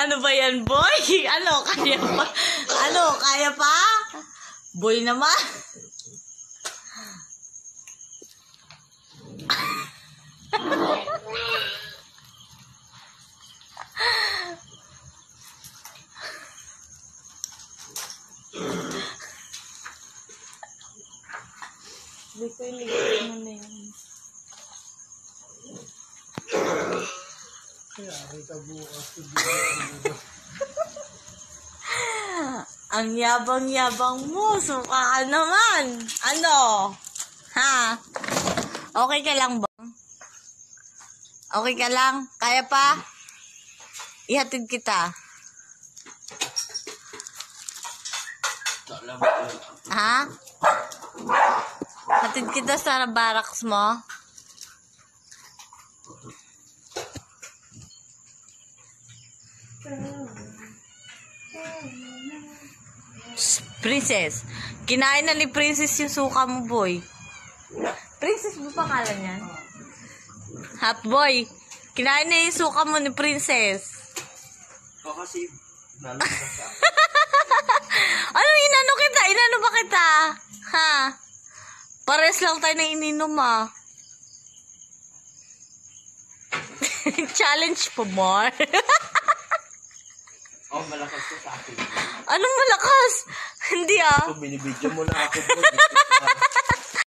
ano ba yan, boy? Ano, kaya pa? Ano, kaya pa? Boy naman. Ko iligay mo na yan. Ang yabang-yabang mo. Suka ka naman. Ano? Ha? Okay ka lang ba? Okay ka lang? Kaya pa? Ihatid kita. Ha? Hatid kita sa barracks mo? Princess, kinain na ni Princess yung suka mo, boy. Princess ba pangalan yan? Hot boy, kinain na yung suka mo ni Princess. O kasi, nalo na sa Ano, inano kita? Inano ba kita? Ha? Pares lang tayo na ininom, ah. Challenge pa, more. Oh, malakas to sa akin. Anong malakas? Hindi, ah. Kung binibidyo mo na ako.